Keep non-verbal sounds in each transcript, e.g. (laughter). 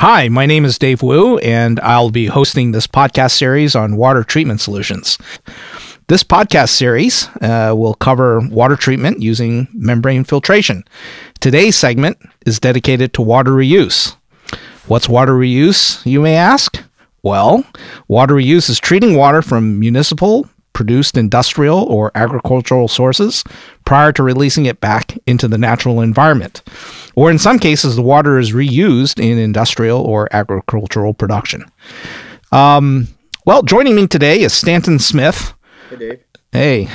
Hi, my name is Dave Wu, and I'll be hosting this podcast series on water treatment solutions. This podcast series uh, will cover water treatment using membrane filtration. Today's segment is dedicated to water reuse. What's water reuse, you may ask? Well, water reuse is treating water from municipal, produced industrial, or agricultural sources prior to releasing it back into the natural environment. Or in some cases, the water is reused in industrial or agricultural production. Um, well, joining me today is Stanton Smith. Hey, Dave. Hey.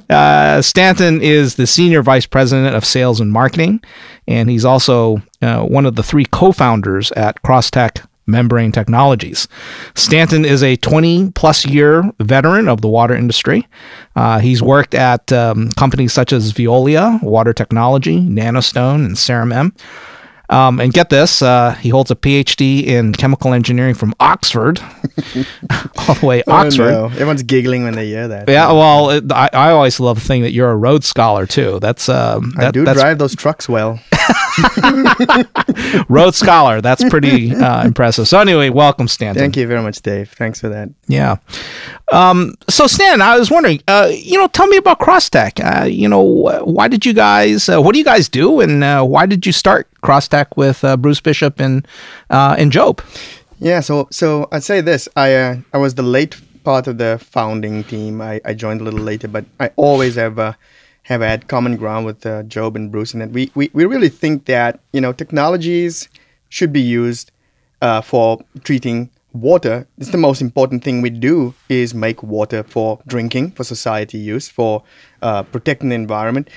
(laughs) uh, Stanton is the Senior Vice President of Sales and Marketing, and he's also uh, one of the three co founders at CrossTek Membrane Technologies. Stanton is a 20 plus year veteran of the water industry. Uh, he's worked at um, companies such as Veolia, Water Technology, Nanostone, and Ceramem. Um, and get this, uh, he holds a PhD in chemical engineering from Oxford, (laughs) all the way Oxford. Oh, no. Everyone's giggling when they hear that. Yeah, well, it, I, I always love the thing that you're a road scholar too. That's um, I do that's drive those trucks well. (laughs) (laughs) road scholar. That's pretty uh, impressive. So anyway, welcome, Stanton. Thank you very much, Dave. Thanks for that. Yeah. Um, so Stan, I was wondering, uh, you know, tell me about CrossTek. Uh, you know, why did you guys? Uh, what do you guys do, and uh, why did you start CrossTek with uh, Bruce Bishop and uh, and Job? Yeah. So so I'd say this. I uh, I was the late part of the founding team. I, I joined a little later, but I always have uh, have had common ground with uh, Job and Bruce, and that we, we we really think that you know technologies should be used uh, for treating water. It's the most important thing we do is make water for drinking, for society use, for uh, protecting the environment.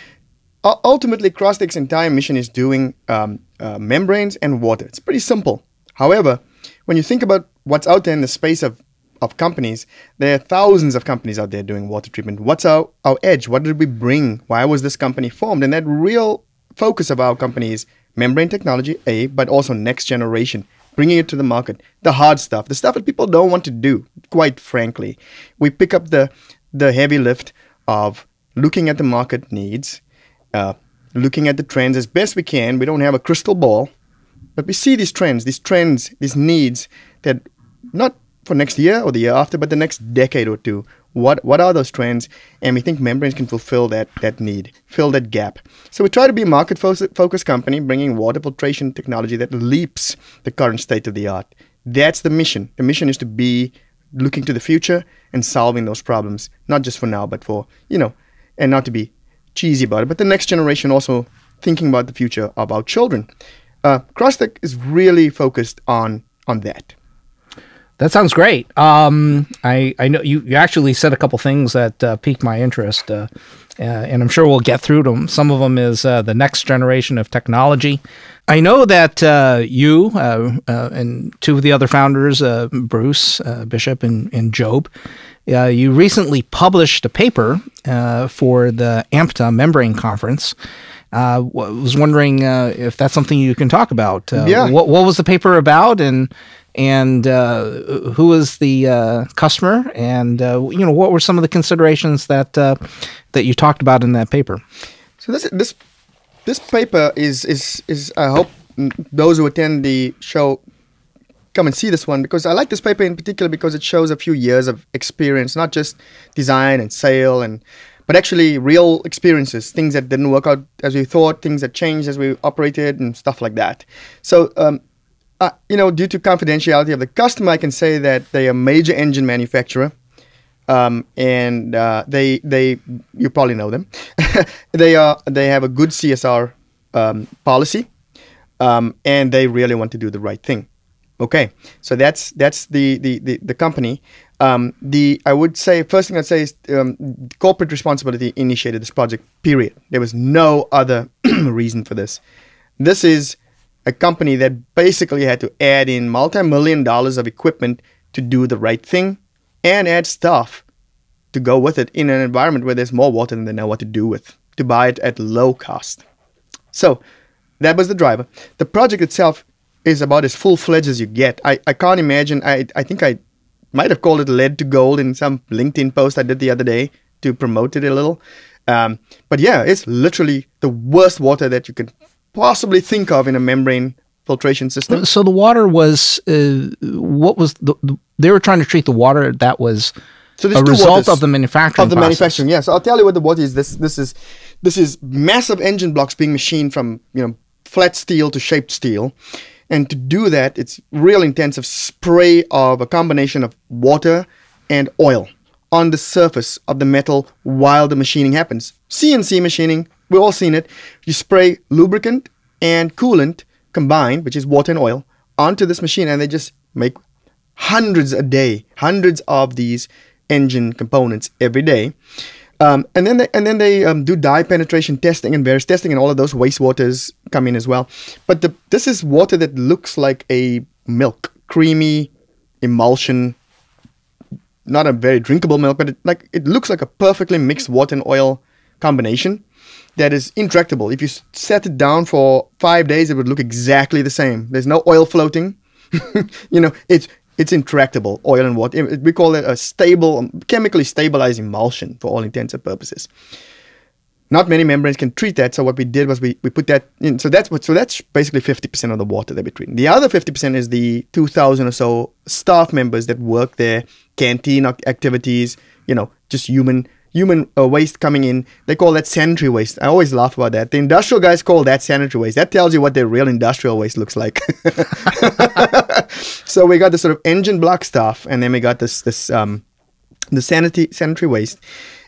Ultimately, CrossTek's entire mission is doing um, uh, membranes and water. It's pretty simple. However, when you think about what's out there in the space of of companies, there are thousands of companies out there doing water treatment. What's our, our edge? What did we bring? Why was this company formed? And that real focus of our company is membrane technology, A, but also next generation, bringing it to the market. The hard stuff, the stuff that people don't want to do, quite frankly. We pick up the, the heavy lift of looking at the market needs, uh, looking at the trends as best we can. We don't have a crystal ball, but we see these trends, these trends, these needs that not for next year or the year after, but the next decade or two. What what are those trends? And we think membranes can fulfill that that need, fill that gap. So we try to be a market focused company, bringing water filtration technology that leaps the current state of the art. That's the mission. The mission is to be looking to the future and solving those problems, not just for now, but for you know, and not to be cheesy about it, but the next generation also thinking about the future of our children. Uh, CrossTek is really focused on on that. That sounds great. Um, I, I know you, you actually said a couple things that uh, piqued my interest, uh, uh, and I'm sure we'll get through them. Some of them is uh, the next generation of technology. I know that uh, you uh, and two of the other founders, Bruce Bishop and, and Job, you recently published a paper for the AMTA membrane conference. I was wondering if that's something you can talk about. yeah. What, what was the paper about, and and uh, who was the uh, customer, and uh, you know what were some of the considerations that uh, that you talked about in that paper. So this this this paper is is is I hope those who attend the show come and see this one because I like this paper in particular because it shows a few years of experience, not just design and sale and but actually real experiences, things that didn't work out as we thought, things that changed as we operated, and stuff like that. So um, uh, you know, due to confidentiality of the customer, I can say that they are a major engine manufacturer. Um, and uh, they they you probably know them. (laughs) they are they have a good CSR um, policy, um, and they really want to do the right thing. Okay, so that's that's the the the, the company. Um, the I would say first thing I'd say is um, corporate responsibility initiated this project. Period. There was no other (clears throat) reason for this. This is a company that basically had to add in multi-million dollars of equipment to do the right thing and add stuff to go with it in an environment where there's more water than they know what to do with to buy it at low cost. So that was the driver. The project itself is about as full-fledged as you get. I, I can't imagine. I, I think I might have called it lead to gold in some LinkedIn post I did the other day to promote it a little. Um, but yeah, it's literally the worst water that you can possibly think of in a membrane filtration system. So the water was uh, what was the, the, they were trying to treat the water that was So a result of the manufacturing of the process. manufacturing. Yeah. So I'll tell you what the water is. This this is this is massive engine blocks being machined from you know flat steel to shaped steel, and to do that, it's real intensive spray of a combination of water and oil on the surface of the metal while the machining happens. CNC machining, we've all seen it. You spray lubricant and coolant combined, which is water and oil, onto this machine, and they just make hundreds a day, hundreds of these engine components every day. Um, and then they, and then they um, do dye penetration testing and various testing, and all of those wastewaters come in as well. But the, this is water that looks like a milk, creamy emulsion, not a very drinkable milk, but it, like it looks like a perfectly mixed water and oil combination that is intractable. If you set it down for five days, it would look exactly the same. There's no oil floating. (laughs) you know, it's it's intractable oil and water. We call it a stable, chemically stabilized emulsion for all intents and purposes. Not many membranes can treat that. So what we did was we, we put that in. So that's what. So that's basically fifty percent of the water that we treat. The other fifty percent is the two thousand or so staff members that work there, canteen activities. You know, just human human uh, waste coming in. They call that sanitary waste. I always laugh about that. The industrial guys call that sanitary waste. That tells you what their real industrial waste looks like. (laughs) so we got the sort of engine block stuff, and then we got this this um, the sanitary sanitary waste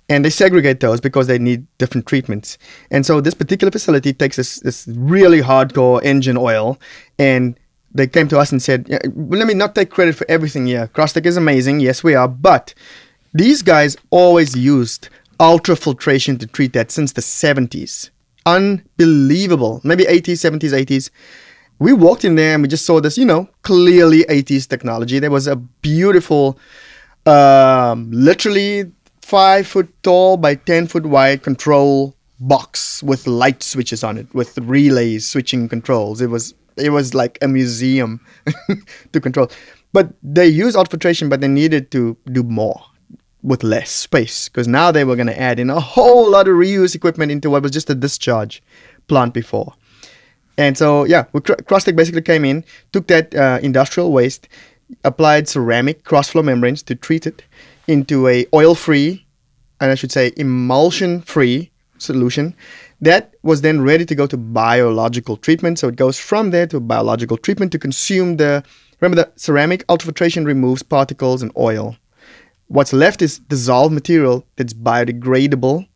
and they segregate those because they need different treatments and so this particular facility takes this, this really hardcore engine oil and they came to us and said yeah, let me not take credit for everything here CrossTek is amazing yes we are but these guys always used ultrafiltration to treat that since the 70s unbelievable maybe 80s 70s 80s we walked in there and we just saw this, you know, clearly 80s technology. There was a beautiful, um, literally five foot tall by 10 foot wide control box with light switches on it, with relays switching controls. It was it was like a museum (laughs) to control. But they used ultrafiltration, but they needed to do more with less space because now they were going to add in a whole lot of reuse equipment into what was just a discharge plant before. And so, yeah, CrossTek basically came in, took that uh, industrial waste, applied ceramic cross-flow membranes to treat it into a oil-free, and I should say emulsion-free solution. That was then ready to go to biological treatment. So it goes from there to biological treatment to consume the. Remember, the ceramic ultrafiltration removes particles and oil. What's left is dissolved material that's biodegradable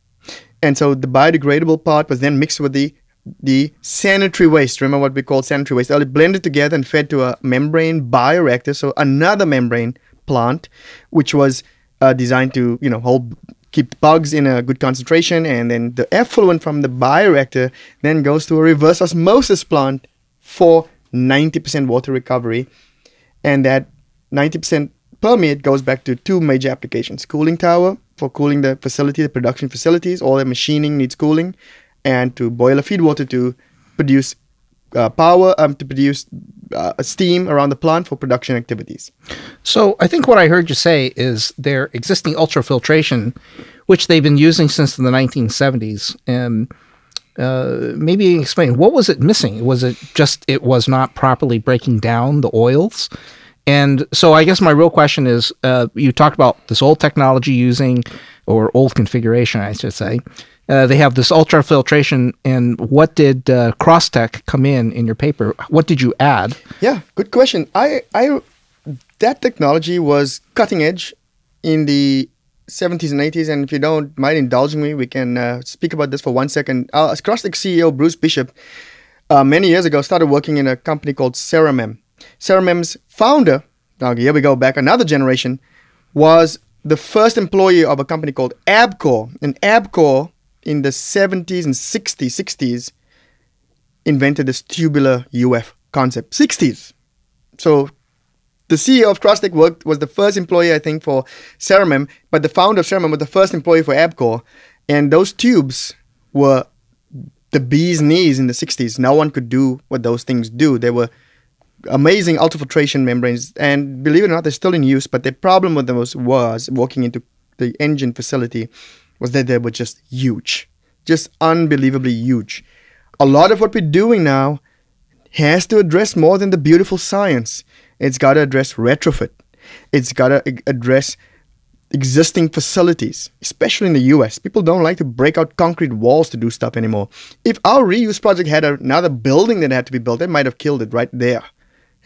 and so the biodegradable part was then mixed with the the sanitary waste. Remember what we call sanitary waste? All blended together and fed to a membrane bioreactor. So another membrane plant, which was uh, designed to you know hold keep bugs in a good concentration, and then the effluent from the bioreactor then goes to a reverse osmosis plant for 90% water recovery, and that 90% permeate goes back to two major applications cooling tower for cooling the facility the production facilities all the machining needs cooling and to boiler feed water to produce uh, power um, to produce uh, steam around the plant for production activities So I think what I heard you say is their existing ultrafiltration, which they've been using since the 1970s, and uh, maybe explain what was it missing? Was it just it was not properly breaking down the oils? And so I guess my real question is, uh, you talked about this old technology using, or old configuration, I should say. Uh, they have this ultra filtration, and what did uh, CrossTek come in in your paper? What did you add? Yeah, good question. I, I, that technology was cutting edge in the 70s and 80s. And if you don't mind indulging me, we can uh, speak about this for one second. Uh, CrossTek CEO Bruce Bishop, uh, many years ago, started working in a company called Ceramem. Ceramem's founder, now here we go back another generation, was the first employee of a company called Abcor. And Abcor in the 70s and 60s, 60s, invented this tubular UF concept. 60s. So the CEO of CrossTek worked was the first employee, I think, for Ceramem, but the founder of Ceramem was the first employee for Abcor. And those tubes were the bee's knees in the 60s. No one could do what those things do. They were amazing ultrafiltration membranes, and believe it or not, they're still in use. But the problem with them was, walking into the engine facility was that they were just huge, just unbelievably huge. A lot of what we're doing now has to address more than the beautiful science. It's got to address retrofit. It's got to address existing facilities, especially in the US. People don't like to break out concrete walls to do stuff anymore. If our reuse project had another building that had to be built, it might have killed it right there.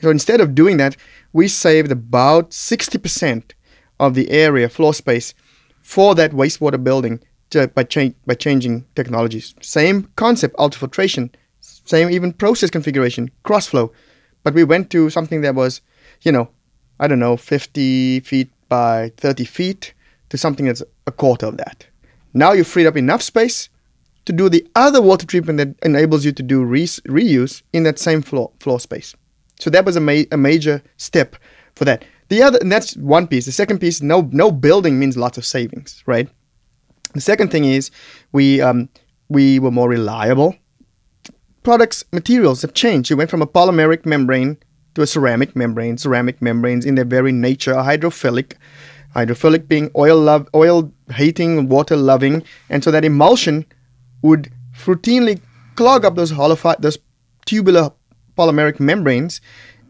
So instead of doing that, we saved about 60% of the area, floor space, for that wastewater building to, by, cha- by changing technologies. Same concept, ultrafiltration, same even process configuration, crossflow. But we went to something that was, you know, I don't know, 50 feet by 30 feet to something that's a quarter of that. Now you freed up enough space to do the other water treatment that enables you to do re- reuse in that same floor, floor space. So that was a, ma- a major step for that. The other, and that's one piece. The second piece, no, no building means lots of savings, right? The second thing is we um, we were more reliable. Products, materials have changed. You went from a polymeric membrane to a ceramic membrane. Ceramic membranes, in their very nature, are hydrophilic. Hydrophilic being oil love, oil hating, water loving, and so that emulsion would routinely clog up those hollow, those tubular polymeric membranes,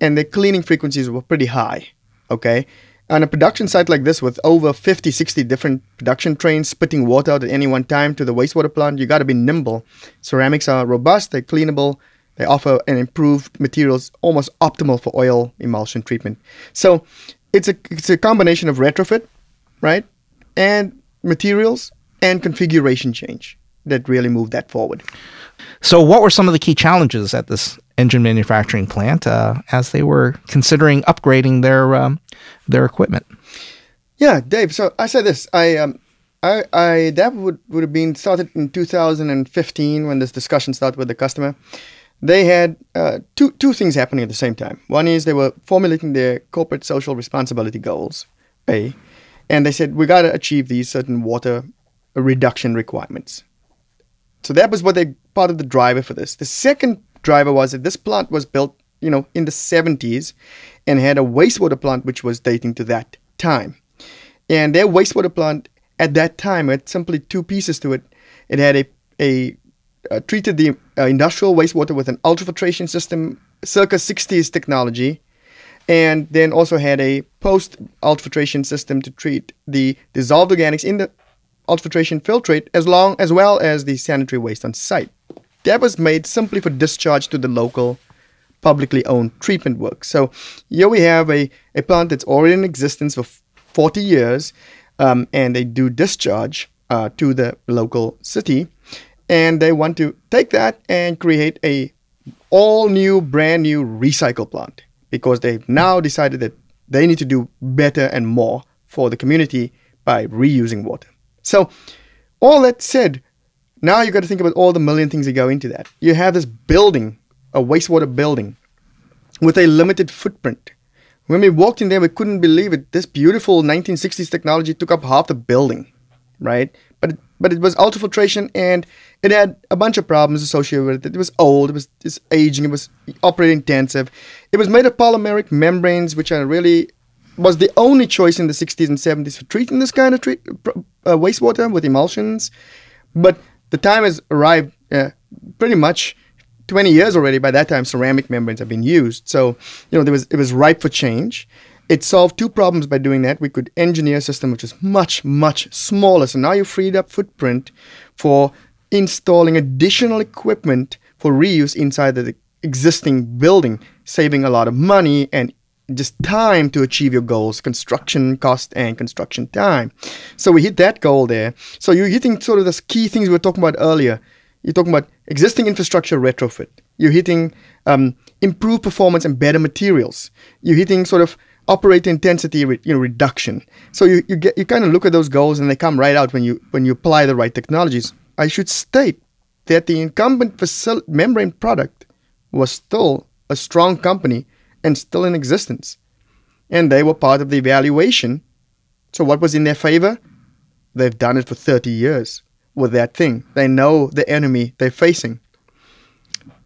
and the cleaning frequencies were pretty high. Okay, on a production site like this with over 50 60 different production trains spitting water out at any one time to the wastewater plant you got to be nimble ceramics are robust they're cleanable they offer an improved materials almost optimal for oil emulsion treatment. So it's a it's a combination of retrofit, right, and materials and configuration change that really moved that forward. So, what were some of the key challenges at this engine manufacturing plant uh, as they were considering upgrading their um, their equipment? Yeah, Dave. So I said this. I um, I, I that would would have been started in 2015 when this discussion started with the customer they had uh, two two things happening at the same time. One is they were formulating their corporate social responsibility goals, A, and they said we got to achieve these certain water reduction requirements. So that was what they part of the driver for this. The second driver was that this plant was built, you know, in the 70s and had a wastewater plant which was dating to that time. And their wastewater plant at that time had simply two pieces to it. It had a a uh, treated the uh, industrial wastewater with an ultrafiltration system, circa 60s technology, and then also had a post ultrafiltration system to treat the dissolved organics in the ultrafiltration filtrate as long as well as the sanitary waste on site. That was made simply for discharge to the local publicly owned treatment works. So here we have a, a plant that's already in existence for 40 years um, and they do discharge uh, to the local city and they want to take that and create a all new brand new recycle plant because they've now decided that they need to do better and more for the community by reusing water so all that said now you've got to think about all the million things that go into that you have this building a wastewater building with a limited footprint when we walked in there we couldn't believe it this beautiful 1960s technology took up half the building right but but it was ultrafiltration and it had a bunch of problems associated with it. It was old, it was, it was aging, it was operating intensive. It was made of polymeric membranes, which are really was the only choice in the 60s and 70s for treating this kind of treat, uh, wastewater with emulsions. But the time has arrived uh, pretty much 20 years already. By that time, ceramic membranes have been used. So, you know, there was it was ripe for change. It solved two problems by doing that. We could engineer a system which is much, much smaller. So now you freed up footprint for installing additional equipment for reuse inside the existing building, saving a lot of money and just time to achieve your goals, construction cost and construction time. So we hit that goal there. So you're hitting sort of the key things we were talking about earlier. You're talking about existing infrastructure retrofit. You're hitting um, improved performance and better materials. You're hitting sort of operator intensity you know, reduction. So you, you get you kind of look at those goals and they come right out when you when you apply the right technologies. I should state that the incumbent membrane product was still a strong company and still in existence. And they were part of the evaluation. So, what was in their favor? They've done it for 30 years with that thing. They know the enemy they're facing.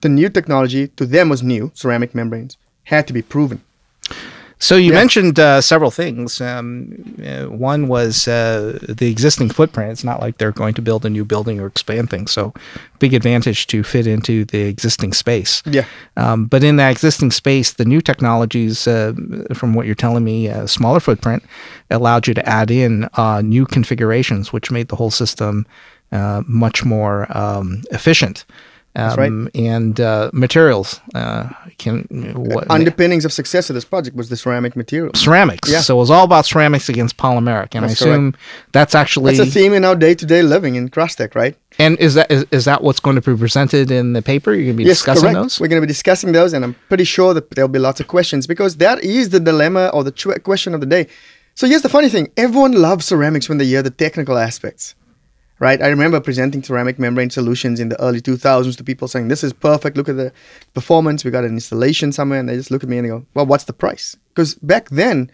The new technology to them was new, ceramic membranes, had to be proven. So you Yeah. mentioned uh, several things. Um, uh, one was uh, the existing footprint. It's not like they're going to build a new building or expand things. So big advantage to fit into the existing space. Yeah. Um, but in that existing space, the new technologies, uh, from what you're telling me, uh, smaller footprint allowed you to add in uh, new configurations, which made the whole system uh, much more um, efficient. Um, right. And uh, materials uh, can what, Underpinnings of success of this project was the ceramic material. ceramics. Yeah. So it was all about ceramics against polymeric, and That's I assume that's actually That's a theme in our day-to-day living in CrossTek, right? and is that is, is that what's going to be presented in the paper? You're going to be Yes, discussing correct. those. We're going to be discussing those, and I'm pretty sure that there'll be lots of questions because that is the dilemma or the tr- question of the day. So here's the funny thing: everyone loves ceramics when they hear the technical aspects, right? I remember presenting ceramic membrane solutions in the early 2000s to people saying, "This is perfect. Look at the performance. We got an installation somewhere," and they just look at me and they go, "Well, what's the price?" Because back then,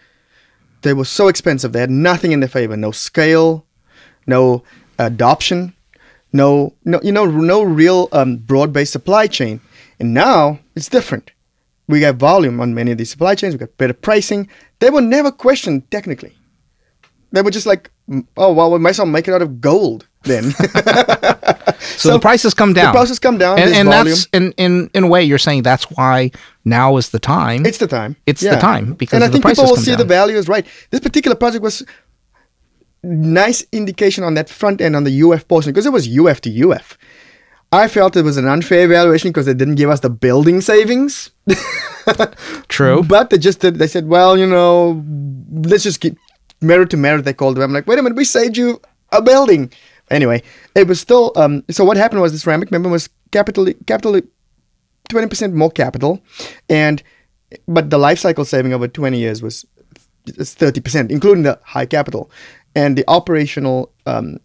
they were so expensive. They had nothing in their favor. No scale, no adoption, no, no, you know, no real um, broad-based supply chain. And now it's different. We got volume on many of these supply chains. We got better pricing. They were never questioned technically. They were just like, "Mm, oh well, we might as well make it out of gold then. (laughs) (laughs) So, the prices come down. The prices come down. and, and that's in, in in a way you're saying that's why now is the time. It's the time. It's the time because and I think people will see the value is right. This particular project was nice indication on that front end on the UF portion because it was UF to UF. I felt it was an unfair valuation because they didn't give us the building savings. (laughs) True. But they just did, they said, well, you know, let's just get merit to merit. They called it. I'm like, wait a minute, we saved you a building. Anyway, it was still. Um, so what happened was the ceramic member was capital capital twenty percent more capital, and but the life cycle saving over twenty years was thirty percent, including the high capital, and the operational um,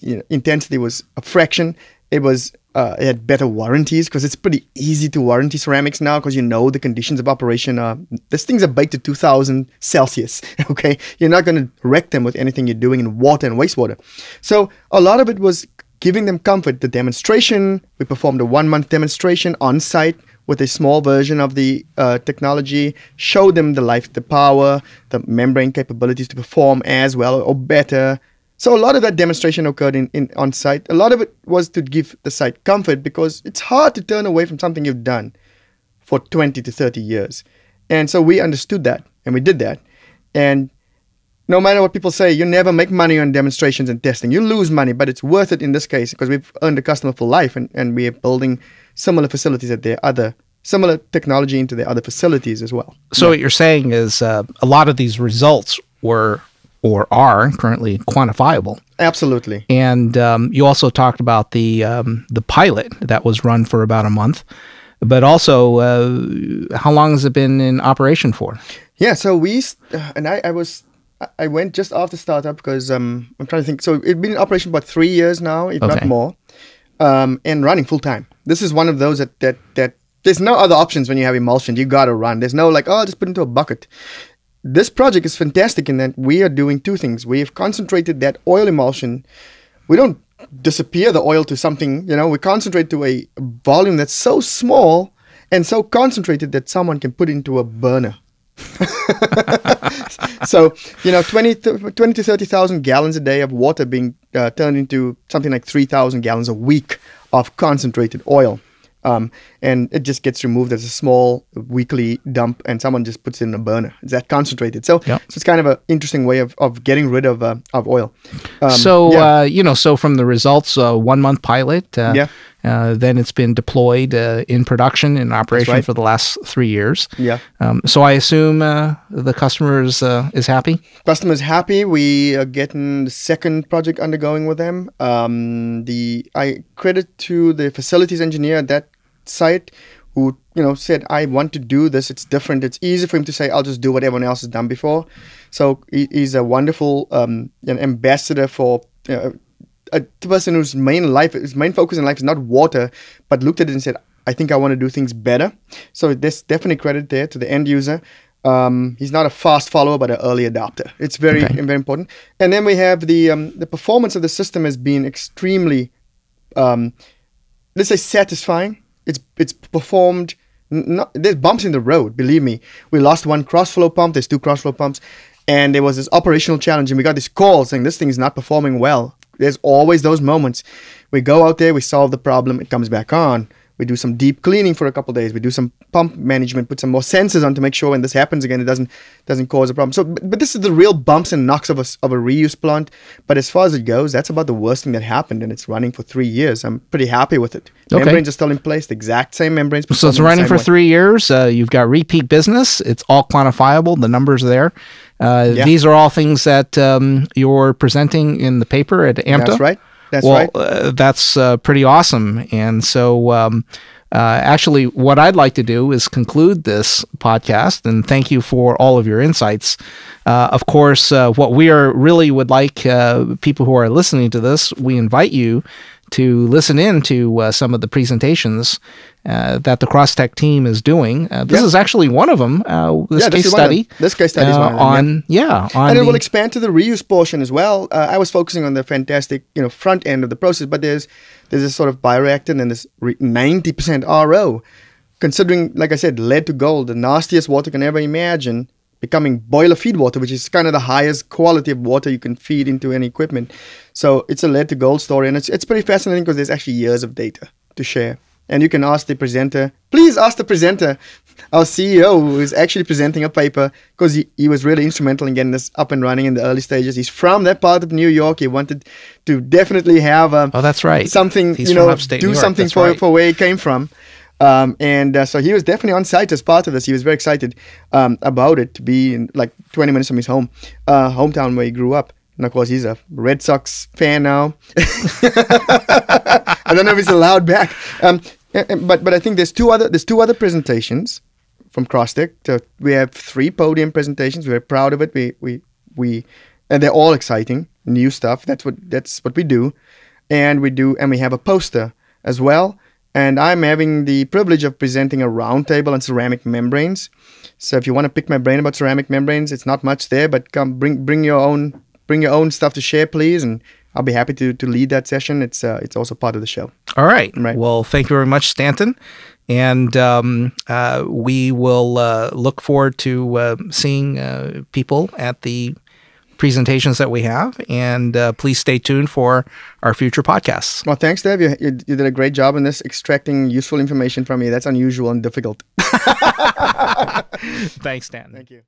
you know, intensity was a fraction. It was uh, it had better warranties because it's pretty easy to warranty ceramics now because you know the conditions of operation are. These things are baked to 2000 Celsius. (laughs) Okay, you're not going to wreck them with anything you're doing in water and wastewater. So a lot of it was giving them comfort. The demonstration we performed a one month demonstration on site with a small version of the uh, technology, showed them the life, the power, the membrane capabilities to perform as well or better. So a lot of that demonstration occurred in, in on site. A lot of it was to give the site comfort because it's hard to turn away from something you've done for 20 to 30 years. And so we understood that and we did that. And no matter what people say, you never make money on demonstrations and testing. You lose money, but it's worth it in this case because we've earned a customer for life and, and we are building similar facilities at their other similar technology into their other facilities as well. So what you're saying is uh, a lot of these results were or are currently quantifiable. Absolutely. And um, you also talked about the um, the pilot that was run for about a month, but also uh, how long has it been in operation for? Yeah, so we and I, I was I- went just after startup because um, I'm trying to think. So it's been in operation about three years now, if not more, um, and running full time. This is one of those that that that there's no other options when you have emulsion. You gotta run. There's no like oh just put it into a bucket. This project is fantastic in that we are doing two things. We have concentrated that oil emulsion. We don't disappear the oil to something. You know, we concentrate to a volume that's so small and so concentrated that someone can put into a burner (laughs) so you know 20, th- 20 to 30,000 gallons a day of water being uh, turned into something like 3,000 gallons a week of concentrated oil um, and it just gets removed as a small weekly dump and someone just puts it in a burner it's that concentrated so, Yep. so it's kind of an interesting way of, of getting rid of uh, of oil um, so yeah. uh, you know, so from the results, uh, one month pilot. Uh, Yeah. Uh, then it's been deployed uh, in production in operation right. for the last three years. yeah Um, so I assume uh, the customer is uh, is happy. customers happy. We are getting the second project undergoing with them. Um, the I credit to the facilities engineer that site who you know said I want to do this. It's different. It's easy for him to say I'll just do what everyone else has done before. So he, he's a wonderful um, an ambassador for. Uh, a person whose main life, his main focus in life is not water, but looked at it and said, "I think I want to do things better." So there's definitely credit there to the end user. Um, he's not a fast follower, but an early adopter. It's very Okay. very important. And then we have the um, the performance of the system has been extremely, um, let's say, satisfying. It's it's performed no, there's bumps in the road. Believe me, we lost one cross flow pump. There's two cross flow pumps, and there was this operational challenge, and we got this call saying this thing is not performing well. There's always those moments. We go out there, we solve the problem, it comes back on we do some deep cleaning for a couple days. We do some pump management, put some more sensors on to make sure when this happens again, it doesn't doesn't cause a problem. So, but, but this is the real bumps and knocks of a, of a reuse plant. But as far as it goes, that's about the worst thing that happened, and it's running for three years. I'm pretty happy with it. Okay. Membranes are still in place, the exact same membranes. So it's running for way. three years. Uh, you've got repeat business. It's all quantifiable. The numbers are there. Uh, yeah. These are all things that um, you're presenting in the paper at AMTA. That's right. That's well, right. Uh, that's uh, pretty awesome. And so, um, uh, actually, what I'd like to do is conclude this podcast and thank you for all of your insights. Uh, of course, uh, what we are really would like uh, people who are listening to this, we invite you to listen in to uh, some of the presentations uh, that the CrossTek team is doing. Uh, this yeah. is actually one of them. Uh, this, yeah, case study. This case study is uh, on yeah, on and it will expand to the reuse portion as well. Uh, I was focusing on the fantastic you know front end of the process, but there's there's this sort of bioreactor and this ninety percent RO. Considering, like I said, lead to gold, the nastiest water can ever imagine, becoming boiler feed water, which is kind of the highest quality of water you can feed into any equipment. So it's a lead to gold story, and it's it's pretty fascinating because there's actually years of data to share and you can ask the presenter. Please ask the presenter, (laughs) our CEO, who is actually presenting a paper because he, he was really instrumental in getting this up and running in the early stages. He's from that part of New York. He wanted to definitely have a, oh, that's right, something He's you know, do something for right. for where he came from. Um, and uh, so he was definitely on site as part of this. He was very excited um, about it to be in like 20 minutes from his home, uh, hometown where he grew up. And of course, he's a Red Sox fan now. (laughs) I don't know if it's allowed back. Um, but but I think there's two other there's two other presentations from CrossTek. So we have three podium presentations. We're proud of it. We we we and they're all exciting, new stuff. That's what that's what we do, and we do and we have a poster as well. And I'm having the privilege of presenting a roundtable on ceramic membranes. So if you want to pick my brain about ceramic membranes, it's not much there, but come bring bring your own bring your own stuff to share, please, and I'll be happy to to lead that session. It's uh, it's also part of the show. All right. Right. Well, thank you very much, Stanton, and um, uh, we will uh, look forward to uh, seeing uh, people at the presentations that we have, and uh, please stay tuned for our future podcasts. Well, thanks, Dave. You, you, you, did a great job in this, extracting useful information from me. That's unusual and difficult. (laughs) thanks, Dan. Thank you.